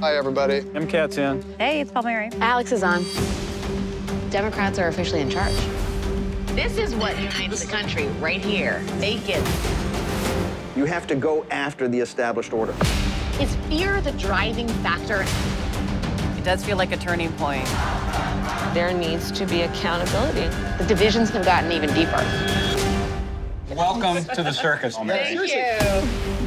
Hi, everybody. MCAT's in. Hey, it's Palmieri. Alex is on. Democrats are officially in charge. This is what unites the country right here. Bacon. You have to go after the established order. Is fear the driving factor? It does feel like a turning point. There needs to be accountability. The divisions have gotten even deeper. Welcome to the circus. Thank you.